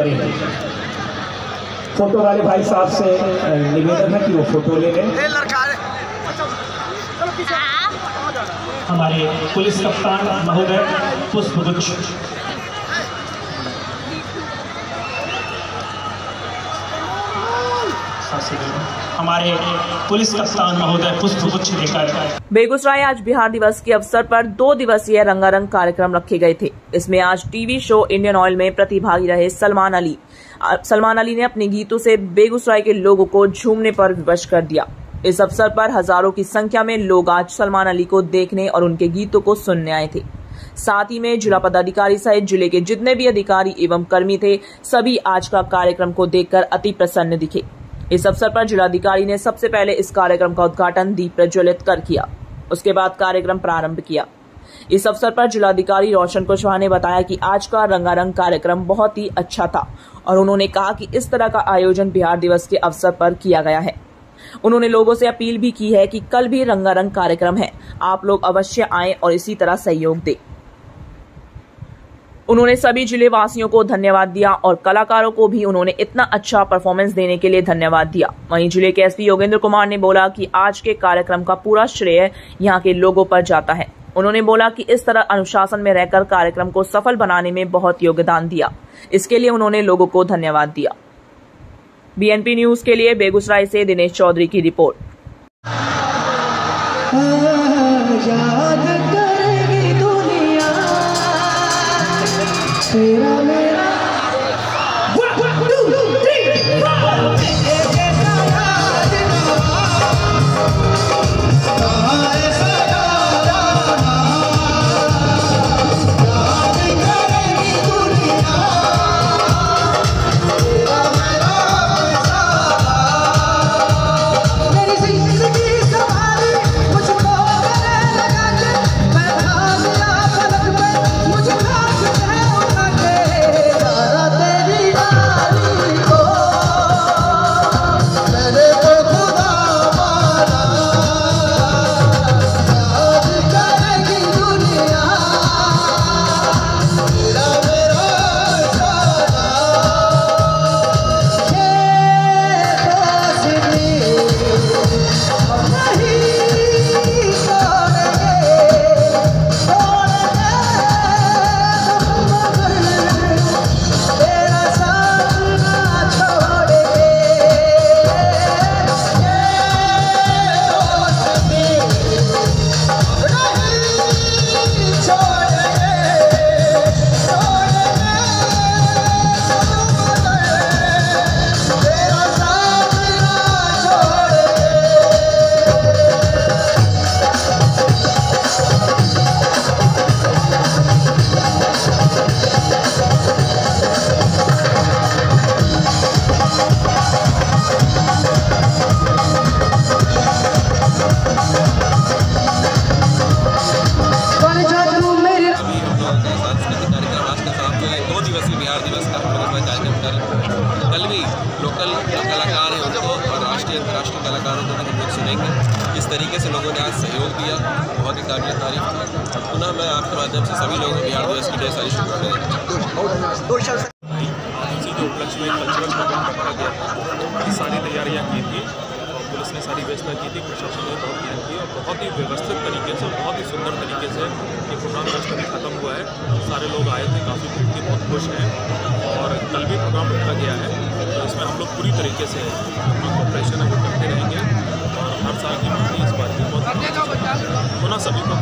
करेंगे फ़ोटो वाले भाई साहब से निवेदन है कि वो फ़ोटो ले लें। हमारे पुलिस कप्तान महोदय पुष्पगुच्छ। हमारे बेगूसराय आज बिहार दिवस के अवसर पर दो दिवसीय रंगारंग कार्यक्रम रखे गए थे। इसमें आज टीवी शो इंडियन ऑयल में प्रतिभागी रहे सलमान अली। सलमान अली ने अपने गीतों से बेगूसराय के लोगों को झूमने पर विवश कर दिया। इस अवसर पर हज़ारों की संख्या में लोग आज सलमान अली को देखने और उनके गीतों को सुनने आए थे। साथ ही में जिला पदाधिकारी सहित ज़िले के जितने भी अधिकारी एवं कर्मी थे, सभी आज का कार्यक्रम को देखकर अति प्रसन्न दिखे। इस अवसर पर जिलाधिकारी ने सबसे पहले इस कार्यक्रम का उद्घाटन दीप प्रज्वलित कर किया, उसके बाद कार्यक्रम प्रारंभ किया। इस अवसर पर जिलाधिकारी रोशन कुशवाहा ने बताया कि आज का रंगारंग कार्यक्रम बहुत ही अच्छा था और उन्होंने कहा कि इस तरह का आयोजन बिहार दिवस के अवसर पर किया गया है। उन्होंने लोगों से अपील भी की है कि कल भी रंगारंग कार्यक्रम है। आप लोग अवश्य आएँ और इसी तरह सहयोग दें। उन्होंने सभी ज़िले वासियों को धन्यवाद दिया और कलाकारों को भी उन्होंने इतना अच्छा परफॉर्मेंस देने के लिए धन्यवाद दिया। वहीं ज़िले के एसपी योगेंद्र कुमार ने बोला कि आज के कार्यक्रम का पूरा श्रेय यहाँ के लोगों पर जाता है। उन्होंने बोला कि इस तरह अनुशासन में रहकर कार्यक्रम को सफल बनाने में बहुत योगदान दिया। इसके लिए उन्होंने लोगों को धन्यवाद दिया। बीएनपी न्यूज़ के लिए बेगूसराय से दिनेश चौधरी की रिपोर्ट। Será कर कल भी लोकल कलाकार हैं उनको और राष्ट्रीय अंतर्राष्ट्रीय कलाकारों को हम लोग सुनेंगे। इस तरीके से लोगों ने आज सहयोग दिया, बहुत ही काबिल तारीफ़ था पुनः मैं आपके माध्यम से सभी लोगों को बिहार दिवस की ढेर सारी के उपलक्ष्य में कल्चरल रखा सारी तैयारियाँ की थी, पुलिस ने सारी व्यवस्था की थी, प्रशासन ने बहुत ध्यान की और बहुत ही व्यवस्थित तरीके से, बहुत ही सुंदर तरीके से ये प्रोग्राम खत्म हुआ है। सारे लोग आए थे काफ़ी खुश थी बहुत खुश हैं। और कल भी प्रोग्राम रखा गया है तो इसमें हम लोग पूरी तरीके से अपना कॉपरेशन है वो करते रहेंगे। और हर साल की मांग इस बार की बहुत होना सभी को